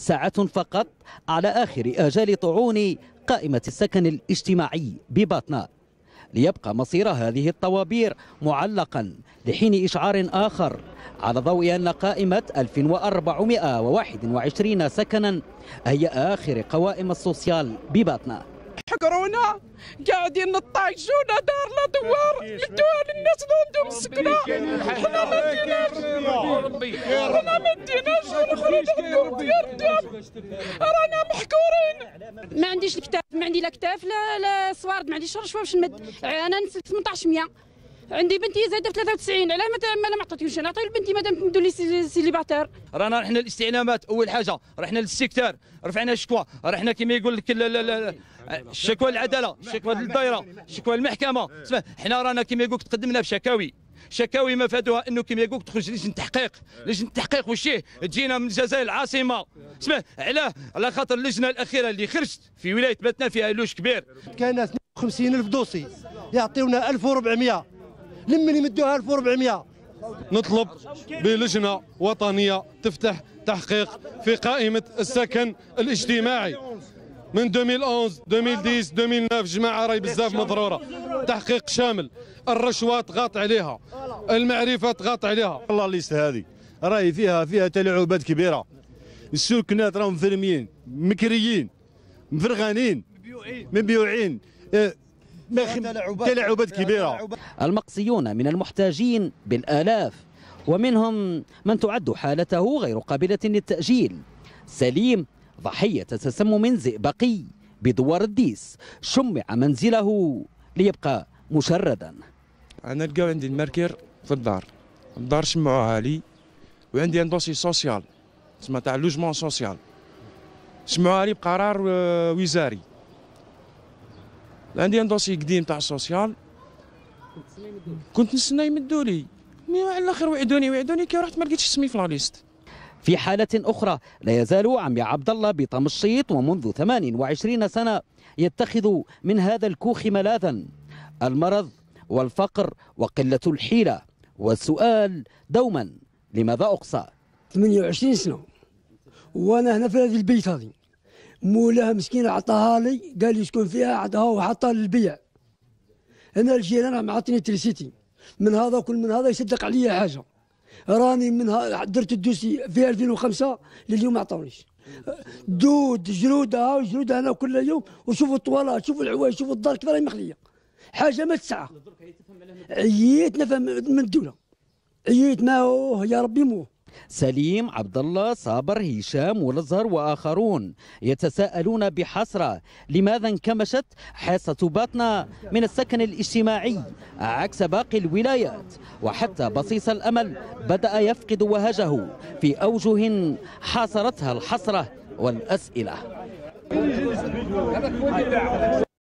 ساعات فقط على آخر آجال طعون قائمة السكن الاجتماعي بباطنة. ليبقى مصير هذه الطوابير معلقا لحين إشعار آخر على ضوء أن قائمة 1421 سكنا هي آخر قوائم السوسيال بباطنة. حقرونا قاعدين نطايشونا دار لا دوار مدوها للناس اللي عندهم السكنة حنا ما ديناش حنا ما ديناش نخرج ديال الدم رانا محكورين ما عنديش الكتاف ما عندي لا كتاف لا لا صوارد ما عنديش شوية باش نمد. أنا 1800 عندي بنتي زايدة في 93 علاه ما ما عطيتيوش نعطي لبنتي مادام تمدوا لي célibataire رانا رحنا الاستعلامات أول حاجة رحنا لل secteur رفعنا شكوى. رحنا كما يقول لك الشكوى العدالة الشكوى للدائره الشكوى للمحكمه حنا رانا كما يقول تقدمنا بشكاوي. شكاوي مفادها انه كما يقول تخرج لجنة التحقيق لجنة التحقيق وشيه تجينا من الجزائر العاصمة. اسمع علاه على خاطر اللجنة الأخيرة اللي خرجت في ولاية باتنا فيها لوش كبير. كان 52 ألف دوسي يعطيونا 1400 لمن يمدوها 1400 نطلب بلجنة وطنية تفتح تحقيق في قائمة السكن الاجتماعي. من 2011 2010 2009 جماعة راهي بزاف مضرورة. تحقيق شامل. الرشوات غاط عليها. المعرفة غاط عليها. والله الليست هذه. راهي فيها فيها تلاعبات كبيرة. السكنات راهم فرميين مكريين مفرغانين مبيوعين. تلاعبات كبيرة. المقصيون من المحتاجين بالآلاف ومنهم من تعد حالته غير قابلة للتأجيل. سليم ضحية تسمم زئبقي بدوار الديس. شمع منزله ليبقى مشردا. أنا لقاو عندي المركر في الدار. الدار شمعوها لي وعندي un dossier social. تسمى تاع logement social. شمعوها لي بقرار وزاري. عندي un dossier قديم تاع ال social كنت نستنى يمدوا لي mais على الآخر وعدوني وعدوني كي رحت ما لقيتش اسمي في la liste. في حالة أخرى لا يزال عمي عبد الله بطمشيط ومنذ 28 سنة يتخذ من هذا الكوخ ملاذا. المرض والفقر وقلة الحيلة. والسؤال دوما لماذا أقصى؟ 28 سنة. وأنا هنا في هذه البيت هذه. مولاها مسكينة عطاها لي قال لي اسكن فيها عطاها وحطها للبيع. أنا الجيران معطيني تريسيتي. من هذا كل من هذا يصدق عليا حاجة. راني منها درت الدوسي في 2005 لليوم ما عطاونيش دود جرودها جرودها أنا كل يوم وشوفوا الطوالات شوفوا العوايش شوفوا الدار كيف راهي مخلية. حاجة ما تسعى عييت نفهم من الدولة. عييت ما يا ربي موه سليم عبد الله صابر هشام والأزهر وآخرون يتساءلون بحسرة. لماذا انكمشت حاسة باطنه من السكن الاجتماعي عكس باقي الولايات؟ وحتى بصيص الأمل بدأ يفقد وهجه في أوجه حاصرتها الحسرة والأسئلة.